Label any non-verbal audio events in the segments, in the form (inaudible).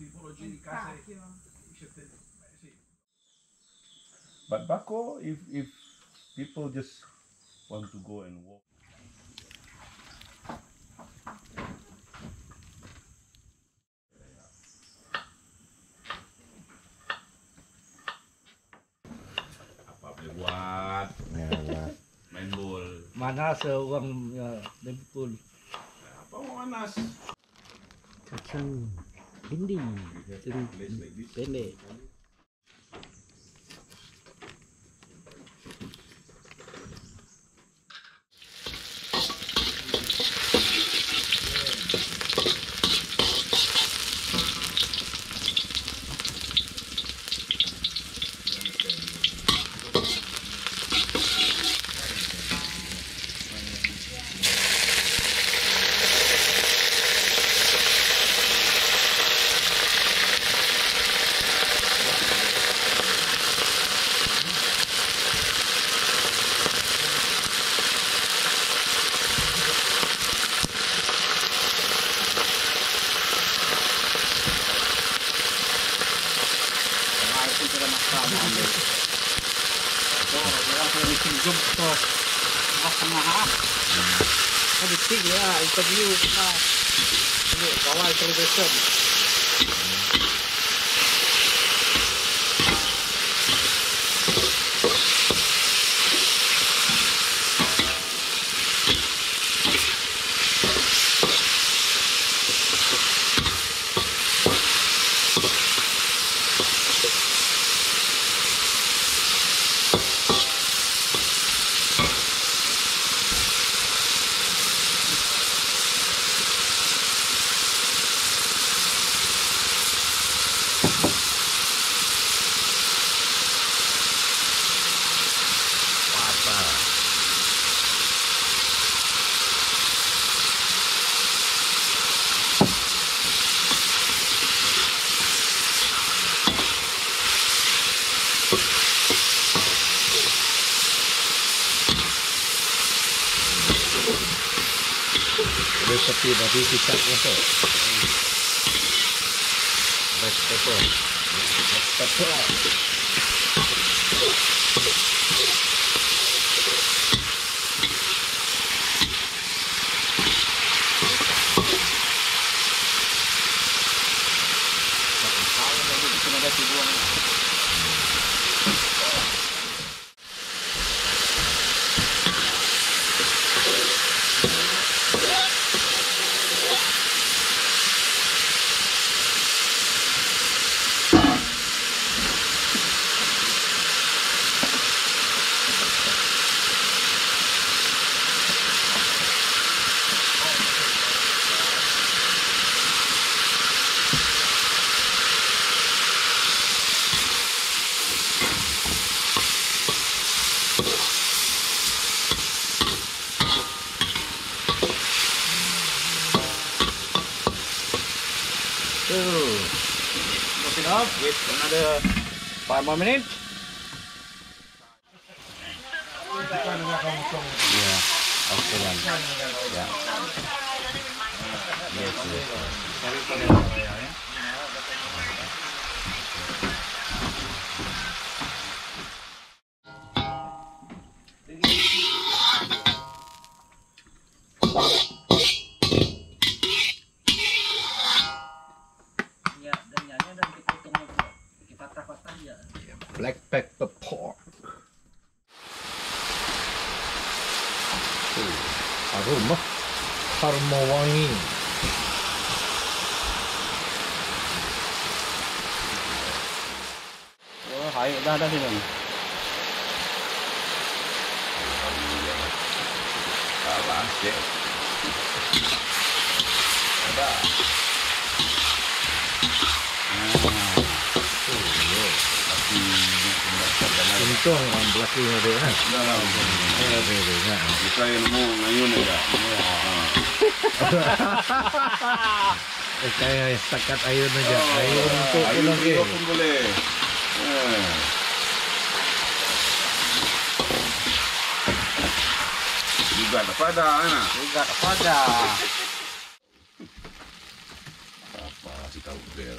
tipologie di case scelte- But Bako, if if people just want to go and walk. Apa boleh buat? Main bola. Mana seorang uh, ya, uh, Liverpool. Apa mau panas? Kacang 肯定，真的最美。Ah. Ya interview. Ini kawal television. We're happy that this is that also. That's the point. That's the point. Look it up with another five more minutes. Yeah, excellent. Yeah. Yes, yes. Aroma aroma wangi. Oh, hayo dah dah sini. Salah, cek. Ada. Untung ang belakang ada kan. Dalam. Ada ada kan. Kita mau ngayun ya. (laughs) Eh, kaya setakat ayun. Ayun untuk ayun pulang ke. juga pun boleh. Eh. Juga ada pada anak. Juga pada. Apa sih tahu bel?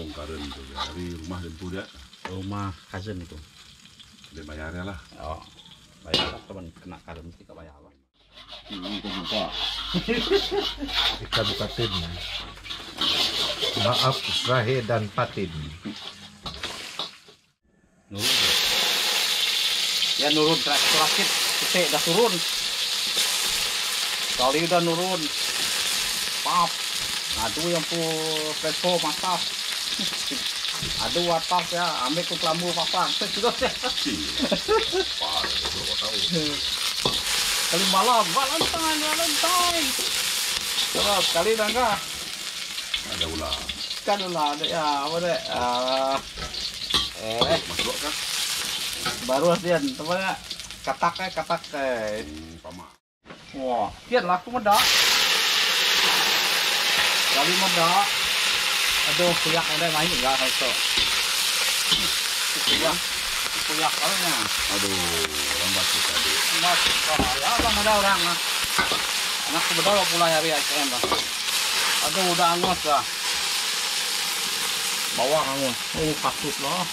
Bongkaran tu dari rumah lempu dia Rumah cousin itu. dia bayarnya lah Oh. Bayar lah teman kena karun mesti kau bayar lah. Ikan patin. Maaf Zahir dan Patin. Nurun. Ya nurun terakhir terakhir kita dah turun. Kali udah nurun. Pap. Aduh yang pu presto mantap. Aduh atas ya, ambil ke kelambu ya. Kali malam, Valentine, Valentine. Terus kali enggak? ada ular Kan lah ada ya, apa deh? Eh, masuk kan baru dia temannya katak eh katak eh. hmm, pamak Wah, kian laku medak. Kali medak. Aduh, kuyak ada main enggak itu. Kuyak. Kuyak kalanya. aduh lambat kita dia Enggak, ya bang ada orang lah. Anakku berdoa pulang hari ATM lah. Aduh, udah angus lah. Bawa angus. Oh, kasus loh.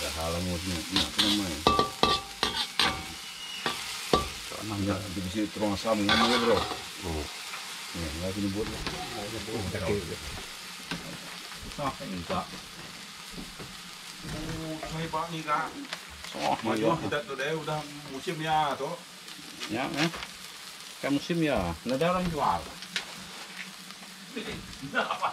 dah halang ni nak kena main nak di sini terang asam ya bro oh lagi buat Nah, ini enggak. Sungai Pak ni kak Oh, Maju kita tu dah udah musimnya tu Ya, eh. Kan musim ya. Ada orang jual. Apa.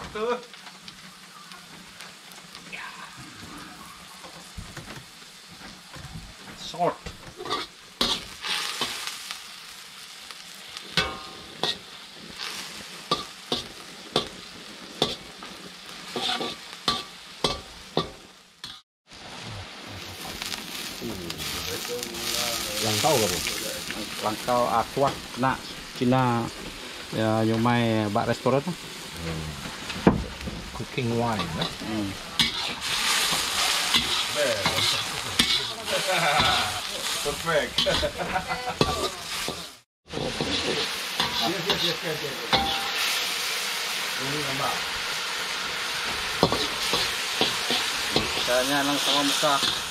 Langkau ke Langkau aqua nak Cina ya yung may bak restoran tu. Cooking wine. Eh? Hmm. perfect Yes, yes, yes, yes,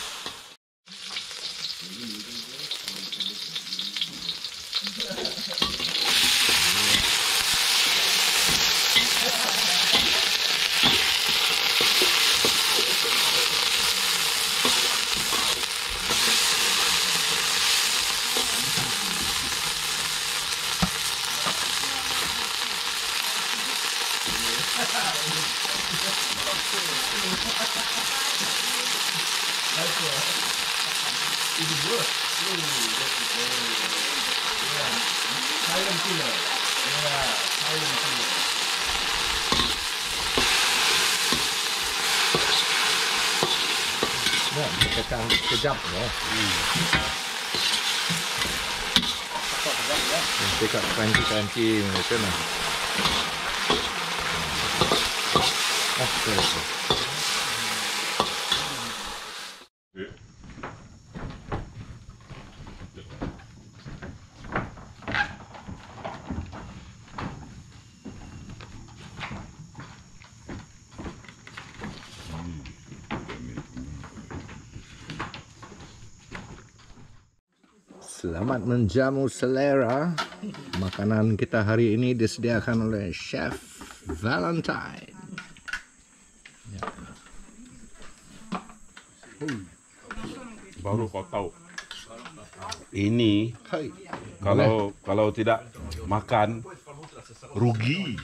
That's Yeah. Silent killer. Yeah, silent killer. Đó, cái căng cái dập nữa. Cái cái căng chi người cái này. Selamat menjamu selera. Makanan kita hari ini disediakan oleh Chef Valentine. baru kau tahu. Ini kalau kalau tidak makan rugi.